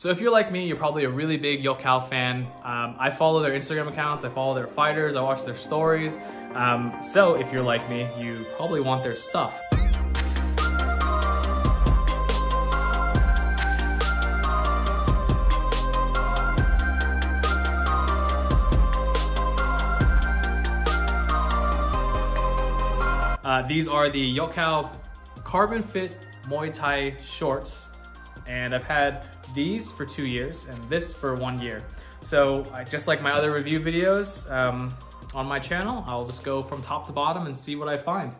So if you're like me, you're probably a really big Yokkao fan. Um, I follow their Instagram accounts, I follow their fighters, I watch their stories. Um, so if you're like me, you probably want their stuff. Uh, these are the Yokkao Carbon Fit Muay Thai shorts. And I've had these for two years and this for one year. So I, just like my other review videos um, on my channel, I'll just go from top to bottom and see what I find.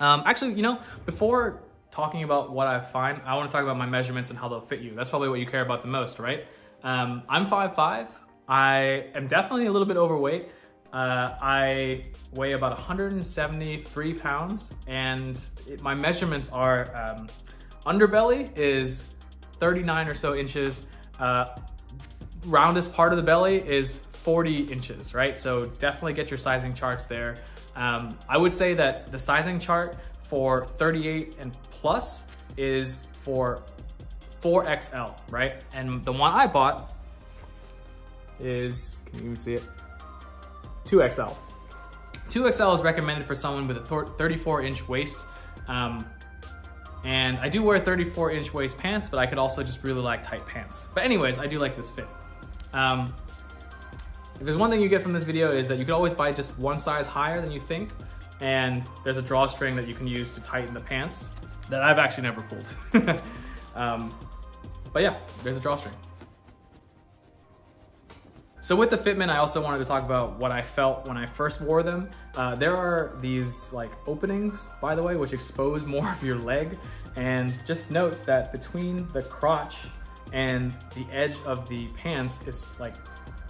Um, actually, you know, before talking about what I find, I want to talk about my measurements and how they'll fit you. That's probably what you care about the most, right? Um, I'm 5'5". I am definitely a little bit overweight. Uh, I weigh about 173 pounds and it, my measurements are um, underbelly is 39 or so inches. Uh, roundest part of the belly is 40 inches, right? So definitely get your sizing charts there. Um, I would say that the sizing chart for 38 and plus is for 4XL, right? And the one I bought is, can you even see it? 2XL. 2XL is recommended for someone with a 34 inch waist. Um, and I do wear 34 inch waist pants, but I could also just really like tight pants. But anyways, I do like this fit. Um, if there's one thing you get from this video is that you can always buy just one size higher than you think. And there's a drawstring that you can use to tighten the pants that I've actually never pulled. um, but yeah, there's a drawstring. So with the Fitment, I also wanted to talk about what I felt when I first wore them. Uh, there are these like openings, by the way, which expose more of your leg. And just note that between the crotch and the edge of the pants is like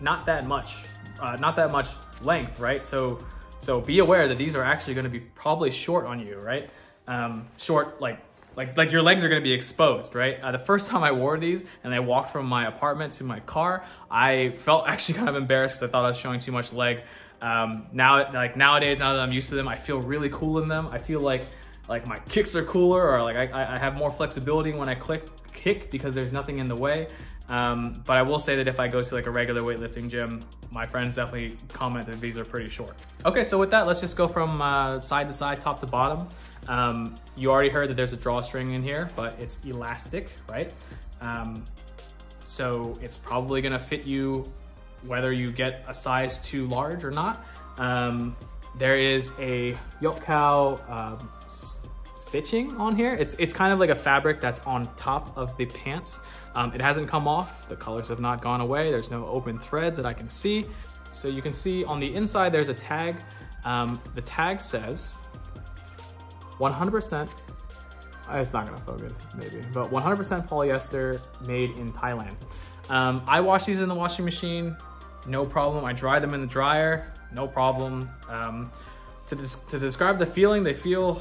not that much, uh, not that much length, right? So, so be aware that these are actually gonna be probably short on you, right? Um, short like like like your legs are gonna be exposed, right? Uh, the first time I wore these and I walked from my apartment to my car, I felt actually kind of embarrassed because I thought I was showing too much leg. Um, now, like nowadays, now that I'm used to them, I feel really cool in them. I feel like like my kicks are cooler or like I, I have more flexibility when I click kick because there's nothing in the way. Um, but I will say that if I go to like a regular weightlifting gym, my friends definitely comment that these are pretty short. Okay, so with that, let's just go from uh, side to side, top to bottom. Um, you already heard that there's a drawstring in here, but it's elastic, right? Um, so it's probably gonna fit you whether you get a size too large or not. Um, there is a Yokkao um, stitching on here. It's, it's kind of like a fabric that's on top of the pants. Um, it hasn't come off. The colors have not gone away. There's no open threads that I can see. So you can see on the inside, there's a tag. Um, the tag says 100%, it's not gonna focus maybe, but 100% polyester made in Thailand. Um, I wash these in the washing machine, no problem. I dry them in the dryer, no problem. Um, to, des to describe the feeling, they feel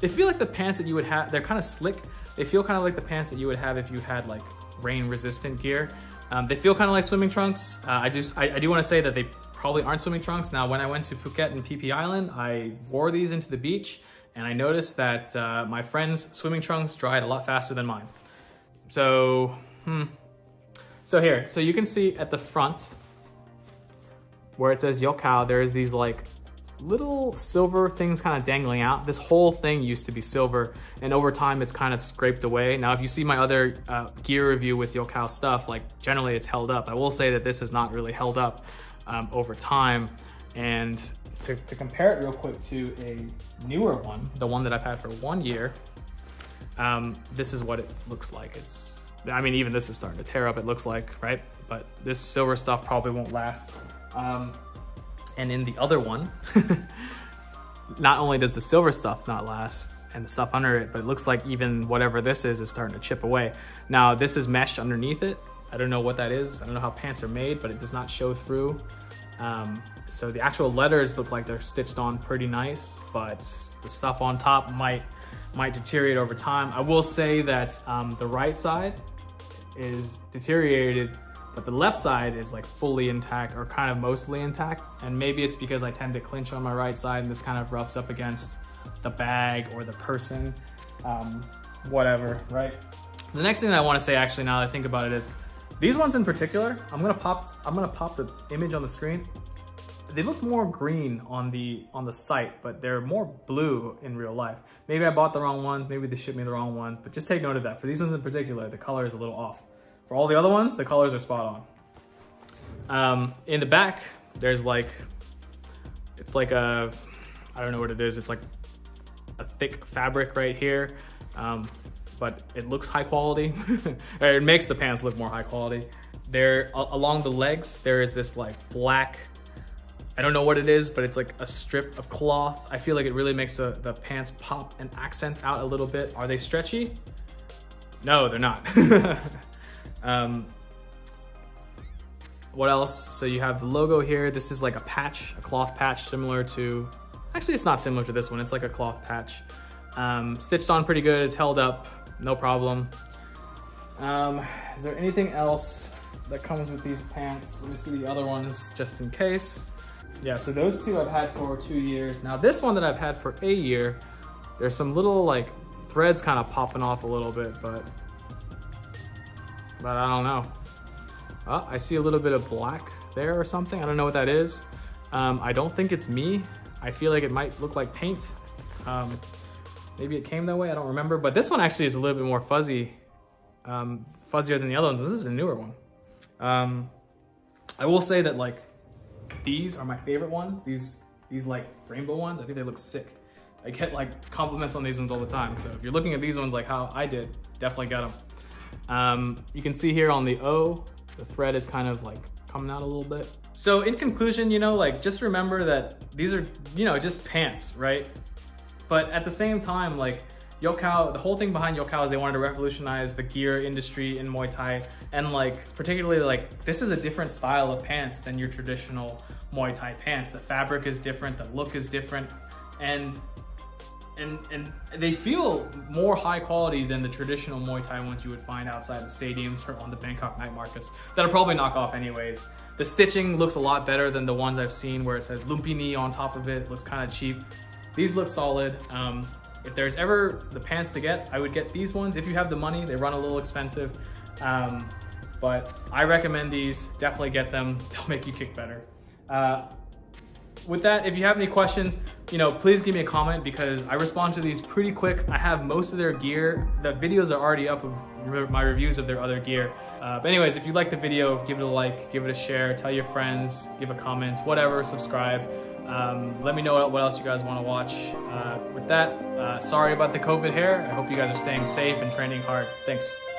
they feel like the pants that you would have, they're kind of slick. They feel kind of like the pants that you would have if you had like rain resistant gear. Um, they feel kind of like swimming trunks. Uh, I, just, I, I do want to say that they probably aren't swimming trunks. Now, when I went to Phuket and Phi Island, I wore these into the beach and I noticed that uh, my friend's swimming trunks dried a lot faster than mine. So, hmm. So here, so you can see at the front where it says Yokkao, there's these like little silver things kind of dangling out. This whole thing used to be silver and over time it's kind of scraped away. Now, if you see my other uh, gear review with Yokkao stuff, like generally it's held up. I will say that this has not really held up um, over time. And to, to compare it real quick to a newer one, the one that I've had for one year, um, this is what it looks like. It's, I mean, even this is starting to tear up, it looks like, right? But this silver stuff probably won't last. Um, and in the other one, not only does the silver stuff not last and the stuff under it, but it looks like even whatever this is is starting to chip away. Now this is mesh underneath it. I don't know what that is. I don't know how pants are made, but it does not show through. Um, so the actual letters look like they're stitched on pretty nice, but the stuff on top might might deteriorate over time. I will say that um, the right side is deteriorated but the left side is like fully intact or kind of mostly intact. And maybe it's because I tend to clinch on my right side and this kind of rubs up against the bag or the person, um, whatever, right? The next thing I want to say actually now that I think about it is these ones in particular, I'm gonna pop I'm gonna pop the image on the screen. They look more green on the on the site, but they're more blue in real life. Maybe I bought the wrong ones, maybe they shipped me the wrong ones, but just take note of that. For these ones in particular, the color is a little off. For all the other ones, the colors are spot on. Um, in the back, there's like, it's like a, I don't know what it is. It's like a thick fabric right here. Um, but it looks high quality. it makes the pants look more high quality. There, along the legs, there is this like black, I don't know what it is, but it's like a strip of cloth. I feel like it really makes the, the pants pop and accent out a little bit. Are they stretchy? No, they're not. um, what else? So you have the logo here. This is like a patch, a cloth patch similar to, actually it's not similar to this one. It's like a cloth patch. Um, stitched on pretty good. It's held up no problem. Um, is there anything else that comes with these pants? Let me see the other ones just in case. Yeah, so those two I've had for two years. Now this one that I've had for a year, there's some little like threads kind of popping off a little bit, but, but I don't know. Oh, I see a little bit of black there or something. I don't know what that is. Um, I don't think it's me. I feel like it might look like paint. Um, Maybe it came that way, I don't remember. But this one actually is a little bit more fuzzy, um, fuzzier than the other ones. This is a newer one. Um, I will say that like, these are my favorite ones. These, these like rainbow ones, I think they look sick. I get like compliments on these ones all the time. So if you're looking at these ones like how I did, definitely get them. Um, you can see here on the O, the thread is kind of like coming out a little bit. So in conclusion, you know, like just remember that these are, you know, just pants, right? But at the same time, like Yokkao, the whole thing behind Yokkao is they wanted to revolutionize the gear industry in Muay Thai. And like, particularly like, this is a different style of pants than your traditional Muay Thai pants. The fabric is different, the look is different. And and, and they feel more high quality than the traditional Muay Thai ones you would find outside the stadiums or on the Bangkok night markets that are probably knockoff anyways. The stitching looks a lot better than the ones I've seen where it says Lumpini on top of it. it looks kind of cheap. These look solid. Um, if there's ever the pants to get, I would get these ones. If you have the money, they run a little expensive. Um, but I recommend these, definitely get them. They'll make you kick better. Uh, with that, if you have any questions, you know, please give me a comment because I respond to these pretty quick. I have most of their gear. The videos are already up of my reviews of their other gear. Uh, but anyways, if you like the video, give it a like, give it a share, tell your friends, give a comment, whatever, subscribe. Um, let me know what else you guys want to watch. Uh, with that, uh, sorry about the COVID hair. I hope you guys are staying safe and training hard. Thanks.